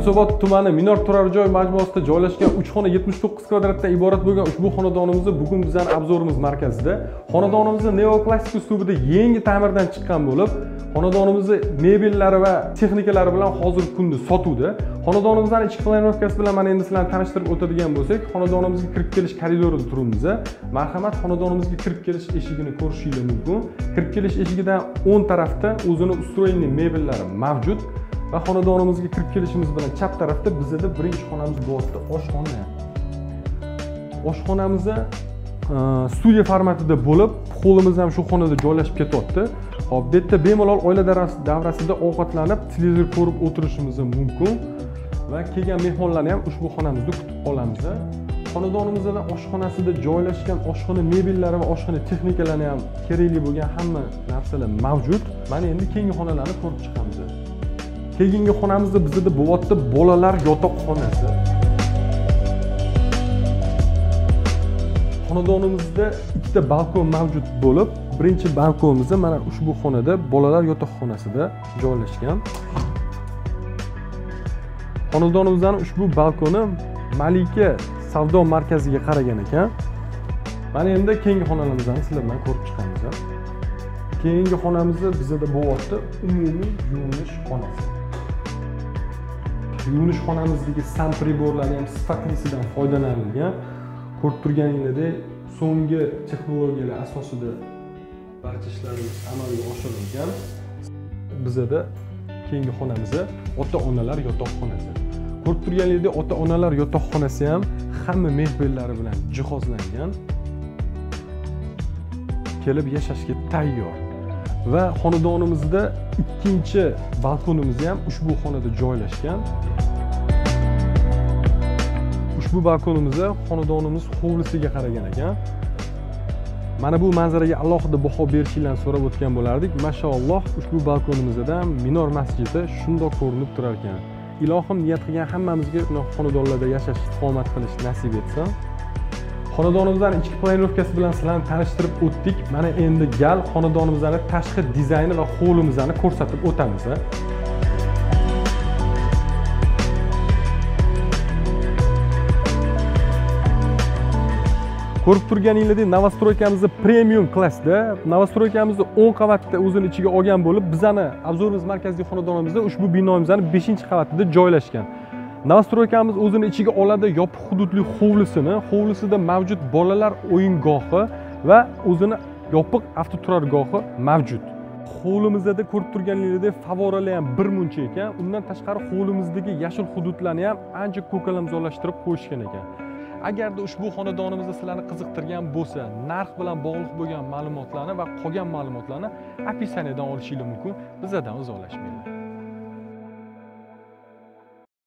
yunusobod tumani minor turar joy majmuasida joylashgan uch xona yetmish to'qqiz kvadratdan iborat bo'lgan ushbu xonadonimizni bugun bizani obzorimiz markazida xonadonimizni neoklassik uslubida yangi ta'mirdan chiqqan bo'lib xonadonimizni mebellari va texnikalari bilan hozirgi kunda sotuvda. Xonadonimizni ichki planirovkasi bilan mana endi sizlarni tanishtirib o'tadigan bo'lsak xonadonimizga kirib kelish koridorida turibmiz marhamat xonadonimizga kirib kelish eshigini ko'rishingiz mumkin. Kirib kelish eshigidan o'ng tarafda o'zini устроенный mebellari mavjud. Va xonadonimizga kirib kelishimiz bilan chap tarafda bizada birinchi xonamiz bo'lyapti. Oshxona. Oshxonamiz e, studiya formatida bo'lib holimiz ham shu xonada joylashib ketyapti hop bu yerda bemalol oila davrasida ovqatlanib televizor ko'rib o'tirishimiz mumkin va kelgan mehmonlarni ham ushbu xonamizda kutib qolamiz. Xonadonimizda oshxonasida joylashgan oshxona mebellari va oshxona texnikalari ham kerakli bo'lgan hamma narsalar mavjud. Mana endi keyingi xonalarni ko'rib chiqamiz. Keyingi xonamizda bizada bo'lyapti bolalar yotoqxonasi xonadonimizda ikkita balkon mavjud bo'lib birinchi balkonimiz mana ushbu xonada bolalar yotoqxonasida joylashgan. Xonadonimizdan ushbu balkoni malika savdo markaziga qaragan ekan. Mana endi keyingi xonalarimizni sizlar bilan ko'rib chiqamiz keyingi xonamizda bizada bo'lyapti umumiy yuvinish xonasi. Yuvinish xonamizdagi sam priborlarni ham sifatlisidan foydalanilgan. Ko'rib turganingizdek so'nggi texnologiyalar asosida barcha ishlarimiz amalga oshirilgan. Bizada keyingi xonamiz ota onalar yotoqxonasi. Ko'rib turganingizdek ota onalar yotoqxonasi ham hamma mebellari bilan jihozlangan. Kelib yashashga tayyor. Va xonadonimizda ikkinchi balkonimiz ham ushbu xonada joylashgan. Ushbu balkonimizda xonadonimiz hovlisiga qaragan ekan. Mana bu manzaraga alohida baho berishinglarni so'rab o'tgan bo'lardik. Mashaalloh ushbu balkonimizda minor masjidi shundoq ko'rinib turar ekan. Ilohim niyat qilgan hammamizga xonadonlarda yashash istiqomat qilish nasib etsin. Xonadonimizni ichki planirovkasi bilan sizlarni tanishtirib o'tdik. Mana endi gal xonadonimizni tashqi dizayni va hovlimizni ko'rsatib o'tamiz ko'rib turganinglardek novostroykamizni premium klassda novostroykamizni o'n qavatda o'zini ichiga olgan bo'lib bizani obzorimiz markaziy xonadonimizda ushbu binomizni beshinchi qavatida joylashgan. Nastroykamiz o'zini ichiga oladi yopiq hududli hovlisini. Hovlisida mavjud bolalar o'yingohi va o'zini yopiq avtoturargohi mavjud. Hovlimizda ko'rib turganingizdek favoralar ham bir muncha ekan. Undan tashqari hovlimizdagi yashil hududlarni ham ancha ko'kalamzorlashtirib qo'yishgan ekan. Agarda ushbu xonadonimizni sizlarni qiziqtirgan bo'lsa narx bilan bog'liq bo'lgan ma'lumotlarni va qolgan ma'lumotlarni описаниyadan olishinglar mumkin. Bizlardan uzoqlashmanglar